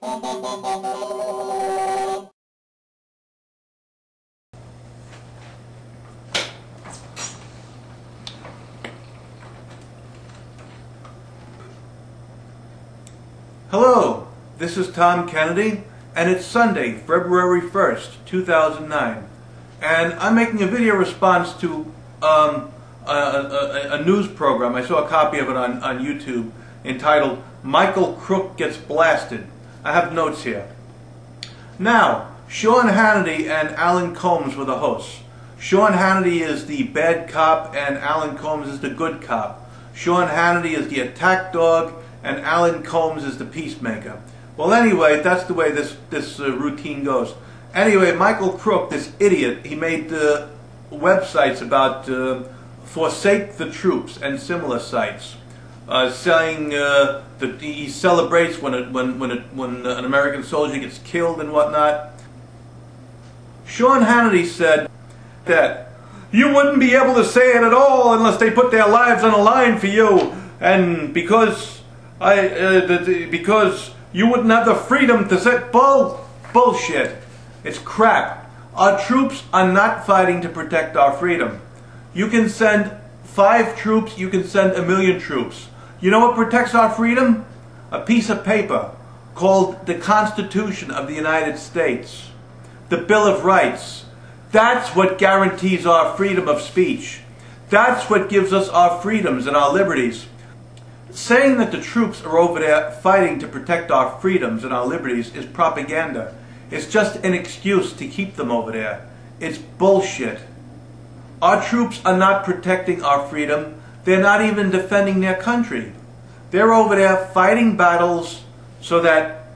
Hello, this is Tom Kennedy, and it's Sunday, February 1st, 2009. And I'm making a video response to um, a, a, a, news program. I saw a copy of it on, on YouTube entitled Michael Crook Gets Blasted. I have notes here. Now, Sean Hannity and Alan Colmes were the hosts. Sean Hannity is the bad cop and Alan Colmes is the good cop. Sean Hannity is the attack dog and Alan Colmes is the peacemaker. Well, anyway, that's the way this, this uh, routine goes. Anyway, Michael Crook, this idiot, he made uh, websites about uh, forsake the troops and similar sites, uh, saying uh, that he celebrates when, when, when, when an American soldier gets killed and whatnot. Sean Hannity said that you wouldn't be able to say it at all unless they put their lives on the line for you, and because I uh, because you wouldn't have the freedom to say bull bullshit. It's crap. Our troops are not fighting to protect our freedom. You can send five troops, you can send a million troops. You know what protects our freedom? A piece of paper called the Constitution of the United States, the Bill of Rights. That's what guarantees our freedom of speech. That's what gives us our freedoms and our liberties. Saying that the troops are over there fighting to protect our freedoms and our liberties is propaganda. It's just an excuse to keep them over there. It's bullshit. Our troops are not protecting our freedom. They're not even defending their country. They're over there fighting battles so that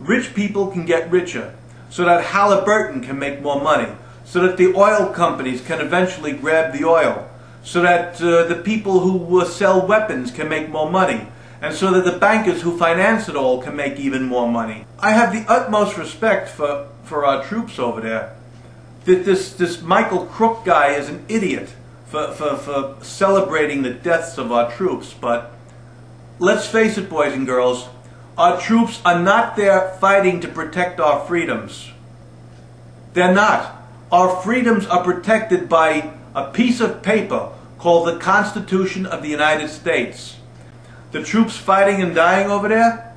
rich people can get richer, so that Halliburton can make more money, so that the oil companies can eventually grab the oil, so that uh, the people who uh, sell weapons can make more money, and so that the bankers who finance it all can make even more money. I have the utmost respect for, for our troops over there. That this, this Michael Crook guy is an idiot for, for, for celebrating the deaths of our troops, but let's face it, boys and girls, our troops are not there fighting to protect our freedoms. They're not. Our freedoms are protected by a piece of paper called the Constitution of the United States the troops fighting and dying over there,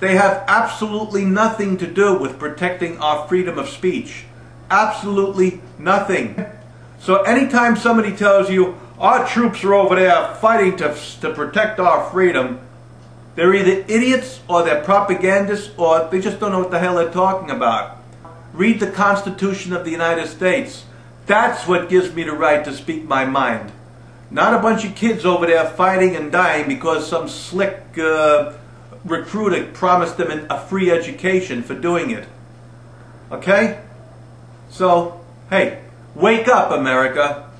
they have absolutely nothing to do with protecting our freedom of speech. Absolutely nothing. So anytime somebody tells you, our troops are over there fighting to, to protect our freedom, they're either idiots or they're propagandists or they just don't know what the hell they're talking about. Read the Constitution of the United States. That's what gives me the right to speak my mind. Not a bunch of kids over there fighting and dying because some slick uh, recruiter promised them a free education for doing it. Okay? So, hey, wake up, America.